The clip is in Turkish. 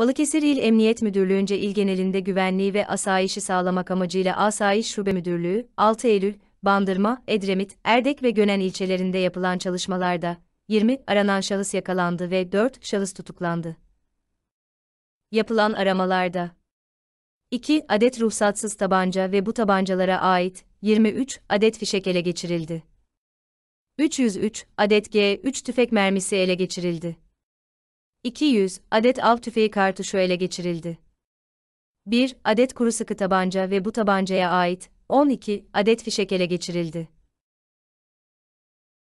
Balıkesir İl Emniyet Müdürlüğü'nce il genelinde güvenliği ve asayişi sağlamak amacıyla Asayiş Şube Müdürlüğü, 6 Eylül, Bandırma, Edremit, Erdek ve Gönen ilçelerinde yapılan çalışmalarda, 20 aranan şahıs yakalandı ve 4 şahıs tutuklandı. Yapılan aramalarda 2 adet ruhsatsız tabanca ve bu tabancalara ait 23 adet fişek ele geçirildi. 303 adet G3 tüfek mermisi ele geçirildi. 200 adet av tüfeği kartuşu ele geçirildi. 1 adet kuru sıkı tabanca ve bu tabancaya ait 12 adet fişek ele geçirildi.